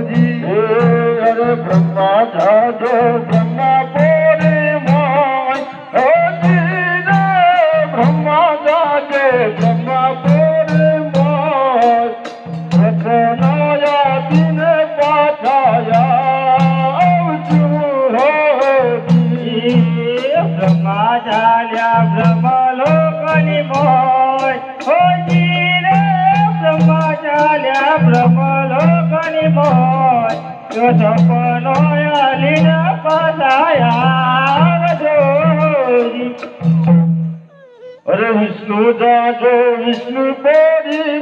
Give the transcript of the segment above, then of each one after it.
जी अे ब्रह्मा दे ब्रह्मा पूरी माने ब्रह्मा जा न पार जो अरे विष्णु जा जो विष्णु पेरी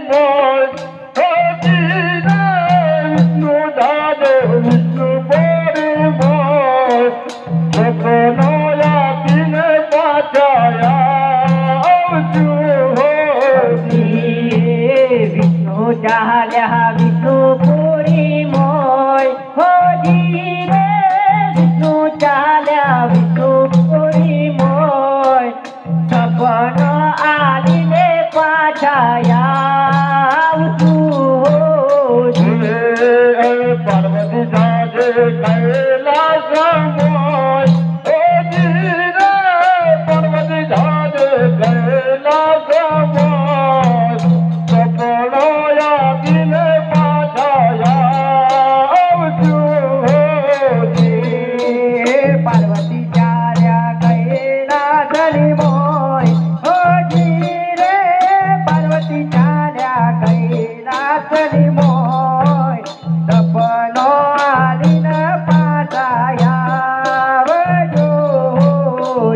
आदिन पाछाया पार्वती ध्यान पार्वती धोज कैला सो आदिन पाछाया पार्वती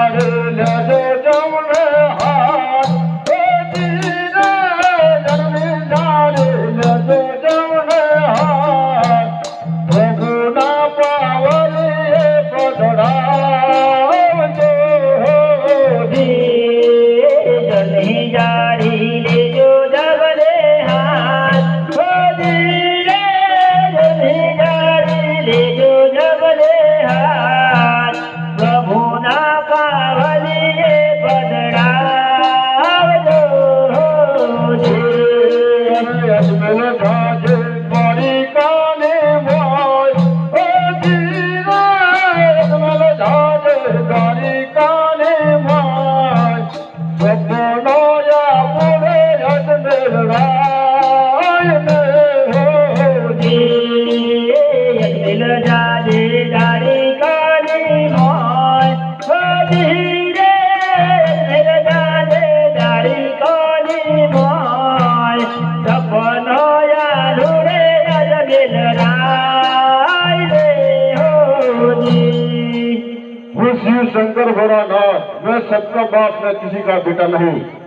I'm not Lalalala सरदारी का शंकर भरा ना मैं सबका बाप मैं किसी का बेटा नहीं।